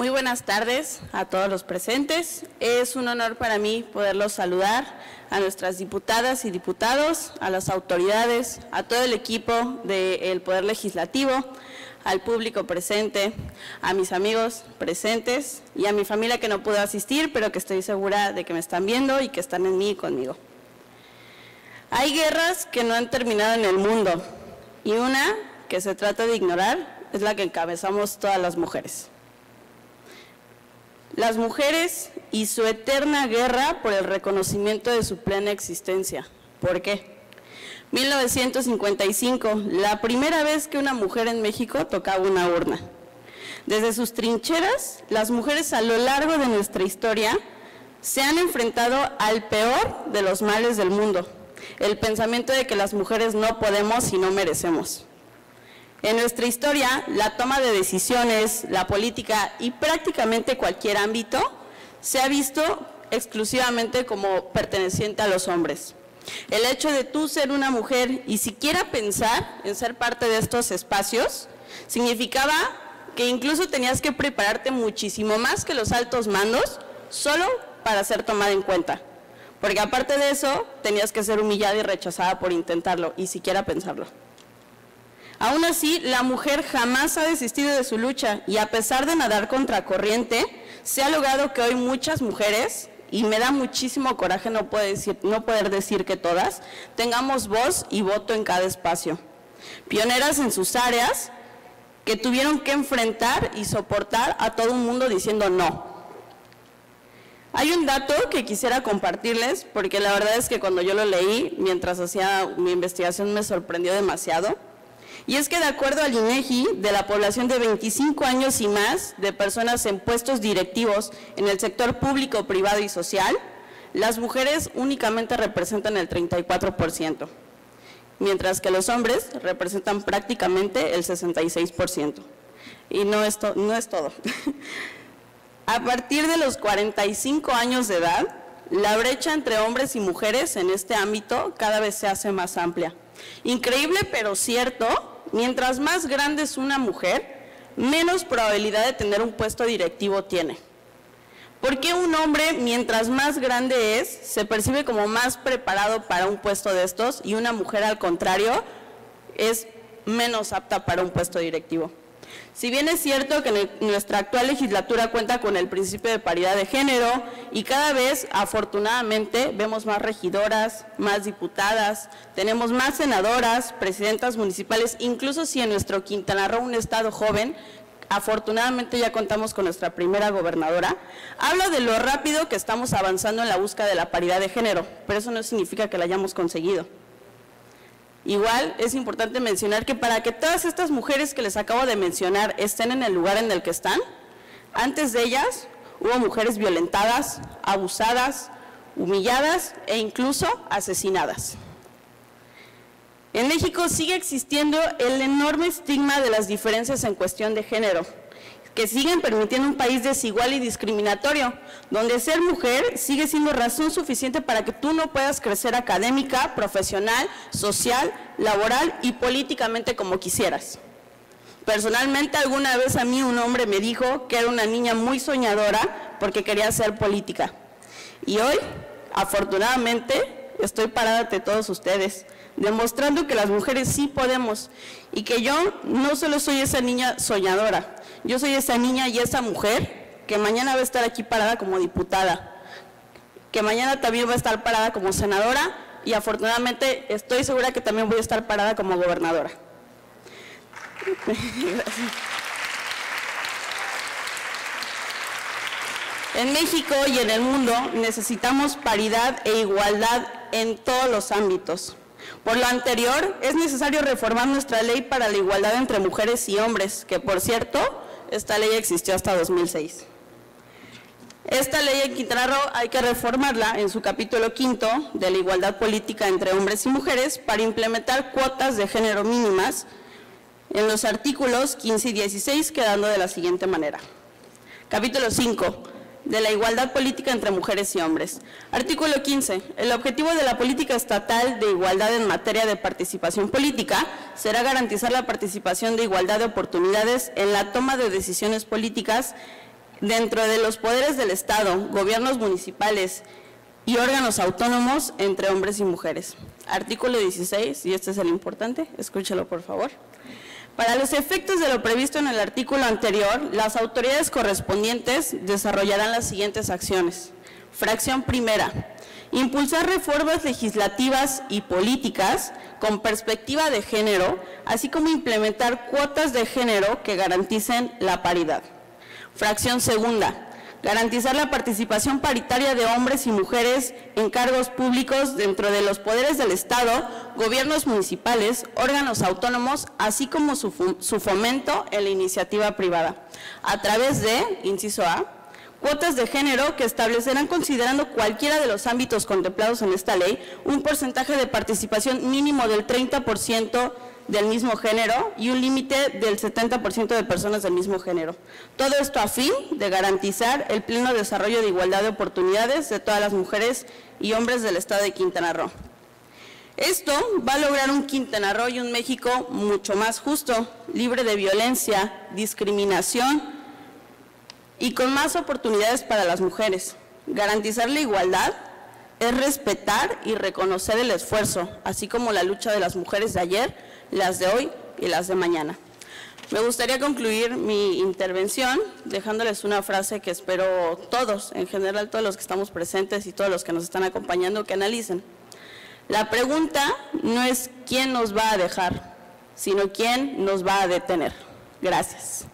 Muy buenas tardes a todos los presentes. Es un honor para mí poderlos saludar a nuestras diputadas y diputados, a las autoridades, a todo el equipo del Poder Legislativo, al público presente, a mis amigos presentes y a mi familia que no pudo asistir, pero que estoy segura de que me están viendo y que están en mí y conmigo. Hay guerras que no han terminado en el mundo y una que se trata de ignorar es la que encabezamos todas las mujeres. Las mujeres y su eterna guerra por el reconocimiento de su plena existencia. ¿Por qué? 1955, la primera vez que una mujer en México tocaba una urna. Desde sus trincheras, las mujeres a lo largo de nuestra historia se han enfrentado al peor de los males del mundo, el pensamiento de que las mujeres no podemos y no merecemos. En nuestra historia, la toma de decisiones, la política y prácticamente cualquier ámbito se ha visto exclusivamente como perteneciente a los hombres. El hecho de tú ser una mujer y siquiera pensar en ser parte de estos espacios significaba que incluso tenías que prepararte muchísimo más que los altos mandos solo para ser tomada en cuenta. Porque aparte de eso, tenías que ser humillada y rechazada por intentarlo y siquiera pensarlo. Aún así, la mujer jamás ha desistido de su lucha y a pesar de nadar contra corriente, se ha logrado que hoy muchas mujeres, y me da muchísimo coraje no, no poder decir que todas, tengamos voz y voto en cada espacio. Pioneras en sus áreas que tuvieron que enfrentar y soportar a todo un mundo diciendo no. Hay un dato que quisiera compartirles, porque la verdad es que cuando yo lo leí, mientras hacía mi investigación, me sorprendió demasiado. Y es que de acuerdo al INEGI, de la población de 25 años y más de personas en puestos directivos en el sector público, privado y social, las mujeres únicamente representan el 34%, mientras que los hombres representan prácticamente el 66%. Y no, esto, no es todo. A partir de los 45 años de edad, la brecha entre hombres y mujeres en este ámbito cada vez se hace más amplia. Increíble pero cierto, mientras más grande es una mujer, menos probabilidad de tener un puesto directivo tiene. ¿Por qué un hombre, mientras más grande es, se percibe como más preparado para un puesto de estos y una mujer, al contrario, es menos apta para un puesto directivo? Si bien es cierto que nuestra actual legislatura cuenta con el principio de paridad de género y cada vez, afortunadamente, vemos más regidoras, más diputadas, tenemos más senadoras, presidentas municipales, incluso si en nuestro Quintana Roo, un estado joven, afortunadamente ya contamos con nuestra primera gobernadora, habla de lo rápido que estamos avanzando en la búsqueda de la paridad de género, pero eso no significa que la hayamos conseguido. Igual es importante mencionar que para que todas estas mujeres que les acabo de mencionar estén en el lugar en el que están, antes de ellas hubo mujeres violentadas, abusadas, humilladas e incluso asesinadas. En México sigue existiendo el enorme estigma de las diferencias en cuestión de género que siguen permitiendo un país desigual y discriminatorio, donde ser mujer sigue siendo razón suficiente para que tú no puedas crecer académica, profesional, social, laboral y políticamente como quisieras. Personalmente, alguna vez a mí un hombre me dijo que era una niña muy soñadora porque quería hacer política. Y hoy, afortunadamente, estoy parada ante todos ustedes, demostrando que las mujeres sí podemos y que yo no solo soy esa niña soñadora, yo soy esa niña y esa mujer que mañana va a estar aquí parada como diputada, que mañana también va a estar parada como senadora y afortunadamente estoy segura que también voy a estar parada como gobernadora. En México y en el mundo necesitamos paridad e igualdad en todos los ámbitos. Por lo anterior, es necesario reformar nuestra ley para la igualdad entre mujeres y hombres, que por cierto, esta ley existió hasta 2006. Esta ley en Quintana hay que reformarla en su capítulo quinto de la igualdad política entre hombres y mujeres para implementar cuotas de género mínimas en los artículos 15 y 16 quedando de la siguiente manera. Capítulo 5 de la igualdad política entre mujeres y hombres. Artículo 15. El objetivo de la política estatal de igualdad en materia de participación política será garantizar la participación de igualdad de oportunidades en la toma de decisiones políticas dentro de los poderes del Estado, gobiernos municipales y órganos autónomos entre hombres y mujeres. Artículo 16, y este es el importante, escúchelo por favor. Para los efectos de lo previsto en el artículo anterior, las autoridades correspondientes desarrollarán las siguientes acciones. Fracción primera, impulsar reformas legislativas y políticas con perspectiva de género, así como implementar cuotas de género que garanticen la paridad. Fracción segunda, garantizar la participación paritaria de hombres y mujeres en cargos públicos dentro de los poderes del Estado, gobiernos municipales, órganos autónomos, así como su, fomento en la iniciativa privada, a través de, inciso A, cuotas de género que establecerán, considerando cualquiera de los ámbitos contemplados en esta ley, un porcentaje de participación mínimo del 30% del mismo género y un límite del 70% de personas del mismo género. Todo esto a fin de garantizar el pleno desarrollo de igualdad de oportunidades de todas las mujeres y hombres del Estado de Quintana Roo. Esto va a lograr un Quintana Roo y un México mucho más justo, libre de violencia, discriminación y con más oportunidades para las mujeres. Garantizar la igualdad es respetar y reconocer el esfuerzo, así como la lucha de las mujeres de ayer, las de hoy y las de mañana. Me gustaría concluir mi intervención dejándoles una frase que espero todos, en general todos los que estamos presentes y todos los que nos están acompañando, que analicen. La pregunta no es quién nos va a dejar, sino quién nos va a detener. Gracias.